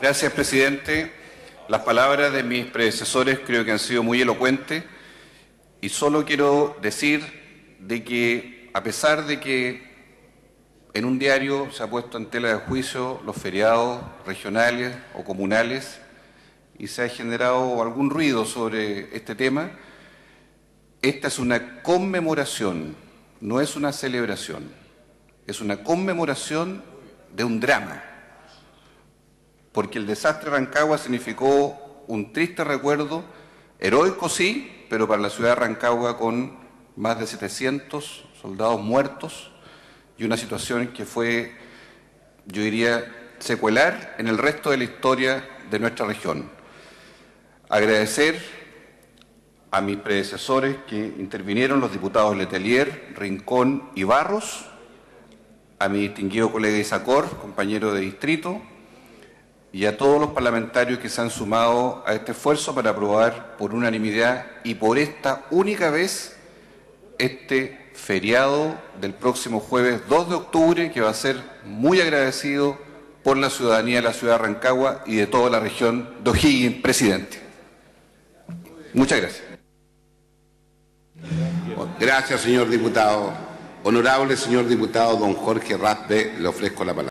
Gracias, presidente. Las palabras de mis predecesores creo que han sido muy elocuentes y solo quiero decir de que a pesar de que en un diario se ha puesto en tela de juicio los feriados regionales o comunales y se ha generado algún ruido sobre este tema, esta es una conmemoración, no es una celebración, es una conmemoración de un drama porque el desastre de Rancagua significó un triste recuerdo, heroico sí, pero para la ciudad de Rancagua con más de 700 soldados muertos y una situación que fue, yo diría, secuelar en el resto de la historia de nuestra región. Agradecer a mis predecesores que intervinieron, los diputados Letelier, Rincón y Barros, a mi distinguido colega Isacor, compañero de distrito, y a todos los parlamentarios que se han sumado a este esfuerzo para aprobar por unanimidad y por esta única vez este feriado del próximo jueves 2 de octubre que va a ser muy agradecido por la ciudadanía de la ciudad de Rancagua y de toda la región de O'Higgins, presidente. Muchas gracias. Gracias, señor diputado. Honorable señor diputado don Jorge Raspe, le ofrezco la palabra.